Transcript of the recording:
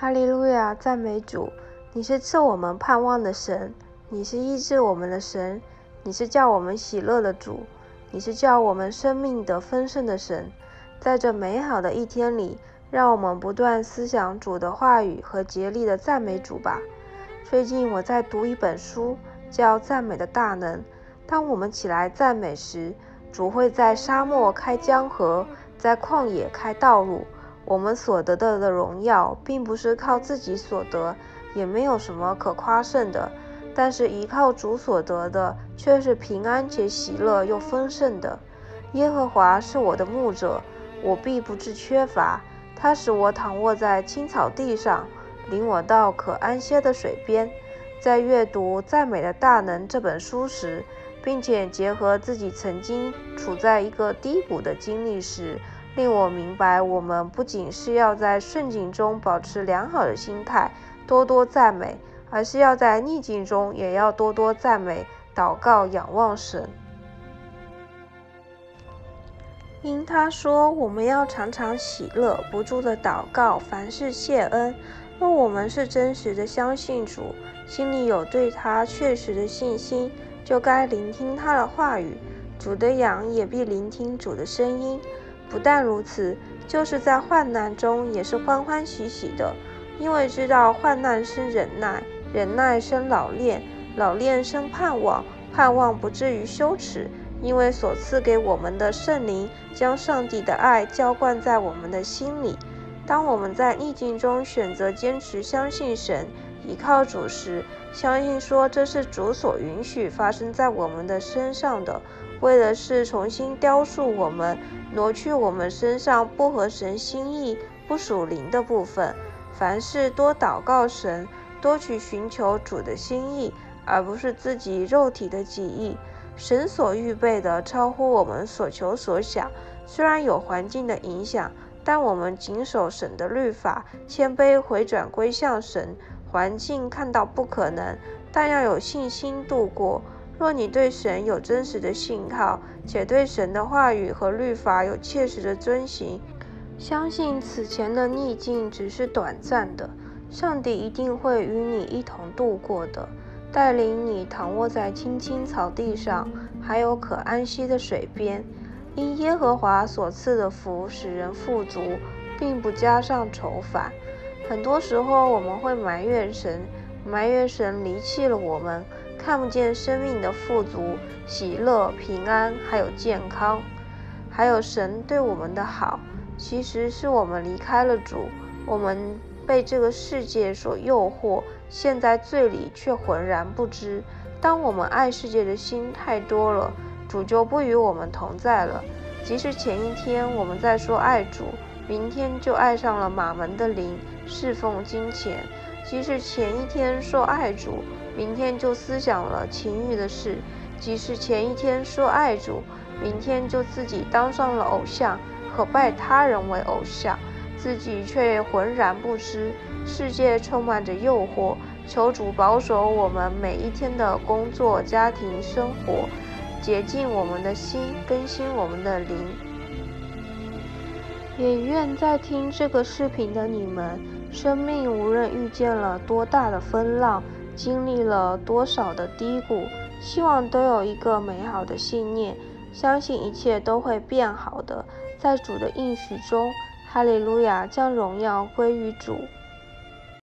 哈利路亚，赞美主！你是赐我们盼望的神，你是医治我们的神，你是叫我们喜乐的主，你是叫我们生命的丰盛的神。在这美好的一天里，让我们不断思想主的话语和竭力的赞美主吧。最近我在读一本书，叫《赞美的大能》。当我们起来赞美时，主会在沙漠开江河，在旷野开道路。我们所得到的荣耀，并不是靠自己所得，也没有什么可夸胜的。但是依靠主所得的，却是平安且喜乐又丰盛的。耶和华是我的牧者，我必不致缺乏。他使我躺卧在青草地上，领我到可安歇的水边。在阅读《赞美的大能》这本书时，并且结合自己曾经处在一个低谷的经历时，令我明白，我们不仅是要在顺境中保持良好的心态，多多赞美，而是要在逆境中也要多多赞美、祷告、仰望神。因他说，我们要常常喜乐，不住的祷告，凡事谢恩。若我们是真实的相信主，心里有对他确实的信心。就该聆听他的话语，主的羊也必聆听主的声音。不但如此，就是在患难中也是欢欢喜喜的，因为知道患难生忍耐，忍耐生老练，老练生盼望，盼望不至于羞耻。因为所赐给我们的圣灵将上帝的爱浇灌在我们的心里。当我们在逆境中选择坚持相信神。依靠主时，相信说这是主所允许发生在我们的身上的，为的是重新雕塑我们，挪去我们身上不合神心意、不属灵的部分。凡事多祷告神，多去寻求主的心意，而不是自己肉体的己意。神所预备的超乎我们所求所想。虽然有环境的影响，但我们谨守神的律法，谦卑回转归向神。环境看到不可能，但要有信心度过。若你对神有真实的信靠，且对神的话语和律法有切实的遵行，相信此前的逆境只是短暂的，上帝一定会与你一同度过的，带领你躺卧在青青草地上，还有可安息的水边。因耶和华所赐的福使人富足，并不加上愁烦。很多时候，我们会埋怨神，埋怨神离弃了我们，看不见生命的富足、喜乐、平安，还有健康，还有神对我们的好。其实是我们离开了主，我们被这个世界所诱惑，陷在罪里却浑然不知。当我们爱世界的心太多了，主就不与我们同在了。即使前一天我们在说爱主。明天就爱上了马门的灵，侍奉金钱；即使前一天说爱主，明天就思想了情欲的事；即使前一天说爱主，明天就自己当上了偶像可拜他人为偶像，自己却浑然不知。世界充满着诱惑，求主保守我们每一天的工作、家庭、生活，洁净我们的心，更新我们的灵。也愿在听这个视频的你们，生命无论遇见了多大的风浪，经历了多少的低谷，希望都有一个美好的信念，相信一切都会变好的。在主的应许中，哈利路亚，将荣耀归于主。